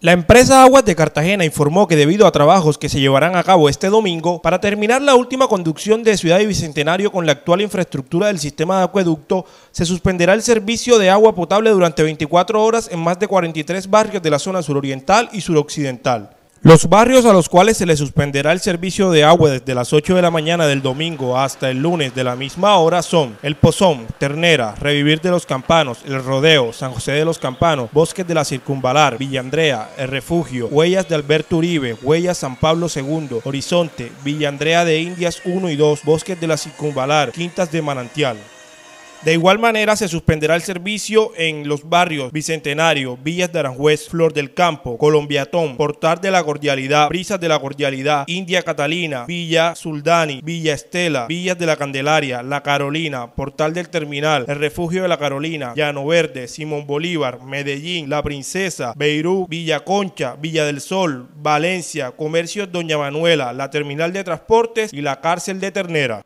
La empresa Aguas de Cartagena informó que debido a trabajos que se llevarán a cabo este domingo, para terminar la última conducción de Ciudad y Bicentenario con la actual infraestructura del sistema de acueducto, se suspenderá el servicio de agua potable durante 24 horas en más de 43 barrios de la zona suroriental y suroccidental. Los barrios a los cuales se les suspenderá el servicio de agua desde las 8 de la mañana del domingo hasta el lunes de la misma hora son El Pozón, Ternera, Revivir de los Campanos, El Rodeo, San José de los Campanos, Bosques de la Circunvalar, Villa Andrea, El Refugio, Huellas de Alberto Uribe, Huellas San Pablo II, Horizonte, Villa Andrea de Indias 1 y 2, Bosques de la Circunvalar, Quintas de Manantial. De igual manera, se suspenderá el servicio en los barrios Bicentenario, Villas de Aranjuez, Flor del Campo, Colombiatón, Portal de la Cordialidad, Brisas de la Cordialidad, India Catalina, Villa Suldani, Villa Estela, Villas de la Candelaria, La Carolina, Portal del Terminal, El Refugio de la Carolina, Llano Verde, Simón Bolívar, Medellín, La Princesa, Beirut, Villa Concha, Villa del Sol, Valencia, Comercios Doña Manuela, la Terminal de Transportes y la Cárcel de Ternera.